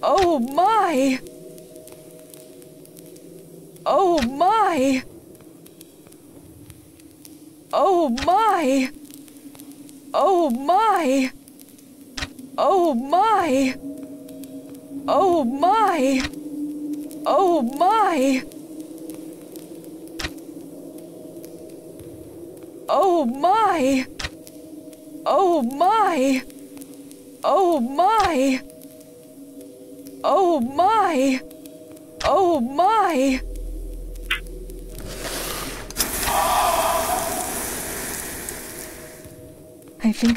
Oh my! Oh my! Oh my! Oh my! Oh my! Oh my! Oh my! Oh my! Oh my! Oh my! Oh my! Oh my! I think